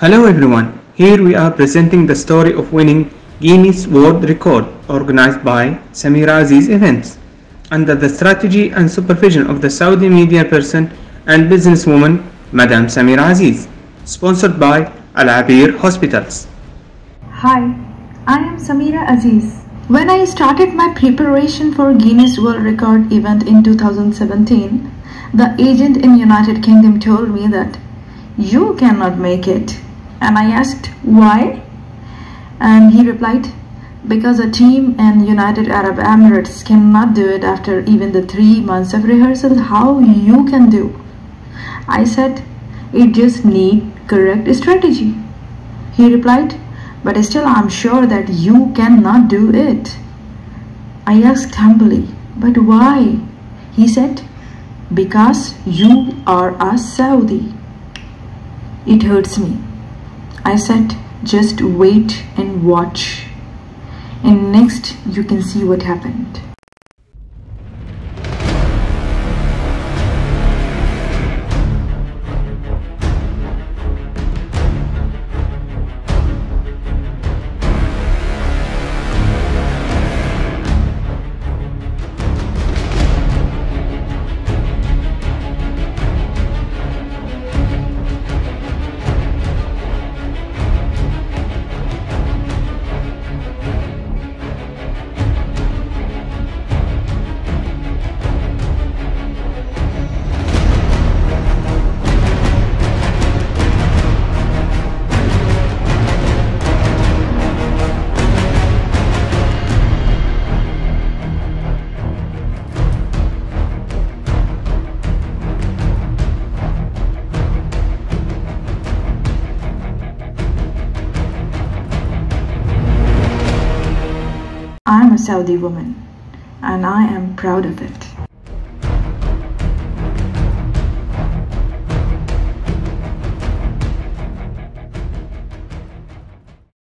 Hello everyone, here we are presenting the story of winning Guinness World Record organized by Sameera Aziz Events under the strategy and supervision of the Saudi media person and businesswoman Madam Sameera Aziz, sponsored by Al Abeer Hospitals. Hi, I am Sameera Aziz. When I started my preparation for Guinness World Record event in 2017, the agent in United Kingdom told me that you cannot make it. And I asked why? And he replied, because a team in United Arab Emirates cannot do it after even the three months of rehearsal, how you can do? I said, it just need correct strategy. He replied, but still I'm sure that you cannot do it. I asked humbly, but why? He said, because you are a Saudi. It hurts me. I said, just wait and watch. And next, you can see what happened. I'm a Saudi woman and I am proud of it.